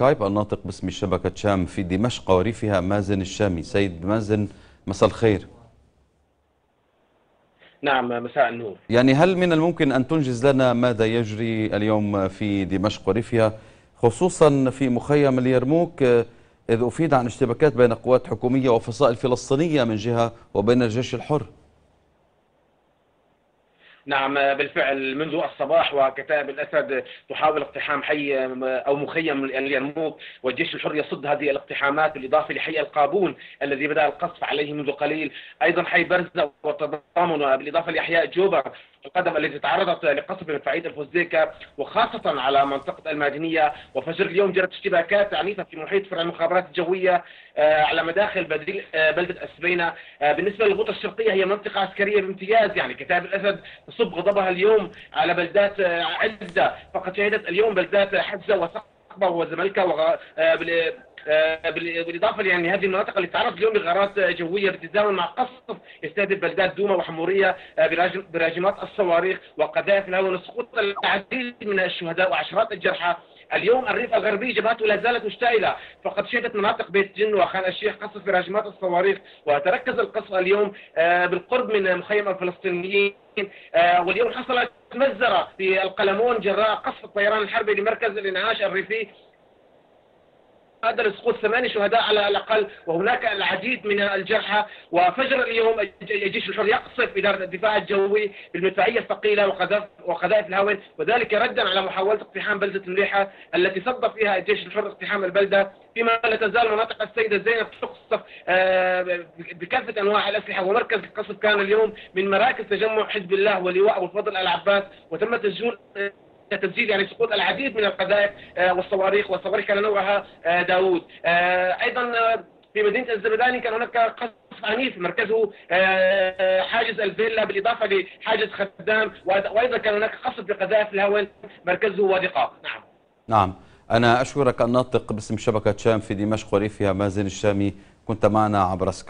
سكايب الناطق باسم شبكة شام في دمشق وريفها مازن الشامي. سيد مازن مساء الخير. نعم مساء النور. يعني هل من الممكن أن تنجز لنا ماذا يجري اليوم في دمشق وريفها خصوصا في مخيم اليرموك إذ أفيد عن اشتباكات بين قوات حكومية وفصائل فلسطينية من جهة وبين الجيش الحر؟ نعم بالفعل منذ الصباح وكتائب الأسد تحاول اقتحام حي أو مخيم اليرموك والجيش الحر يصد هذه الاقتحامات بالإضافة لحي القابون الذي بدأ القصف عليه منذ قليل. أيضا حي برزة والتضامن بالاضافه لأحياء جوبا القدم التي تعرضت لقصف مدفعيه الفوزيكا وخاصة على منطقة المادنيه وفجر اليوم جرت اشتباكات عنيفة في محيط فرع المخابرات الجوية آه، على مداخل آه، بلدة السبينه آه، بالنسبة للغوطة الشرقية هي منطقة عسكرية بامتياز يعني كتائب الأسد تصب غضبها اليوم على بلدات عده فقد شهدت اليوم بلدات حزة وصقبه وزملكه آه، بالإضافة يعني هذه المناطق اللي تعرض اليوم لغارات جوية بتتزامن مع قصف يستهدف بلدات دوما وحمورية آه، براجمات الصواريخ وقذائف الهواء وسقوط العديد من الشهداء وعشرات الجرحى. اليوم الريف الغربي جبهته لا زالت مشتعلة. فقد شهدت مناطق بيت جن وخان الشيخ قصف براجمات الصواريخ وتركز القصف اليوم آه، بالقرب من مخيم الفلسطينيين. واليوم حصلت مزرة في القلمون جراء قصف الطيران الحربي لمركز الانعاش الريفي. قدر سقوط ثمانية شهداء على الأقل وهناك العديد من الجرحى وفجر اليوم الجيش الحر يقصف إدارة الدفاع الجوي بالمدفعية الثقيلة وقذائف الهاون وذلك ردا على محاولة اقتحام بلدة مريحة التي صد فيها الجيش الحر اقتحام البلدة فيما لا تزال مناطق السيدة زينب تقصف آه، بكافة أنواع الأسلحة ومركز القصف كان اليوم من مراكز تجمع حزب الله ولواء والفضل العباس وتم تسجيل تسجيل يعني سقوط العديد من القذائف آه، والصواريخ والصواريخ كان نوعها آه، داوود. آه، أيضا في مدينة الزبداني كان هناك قصف عنيف مركزه حاجز الفيلا بالإضافة لحاجز خدام وأيضا كان هناك قصف بقذائف الهون مركزه وادي قاف نعم. نعم. أنا أشكرك الناطق باسم شبكة شام في دمشق وريفها مازن الشامي. كنت معنا عبر سكايب.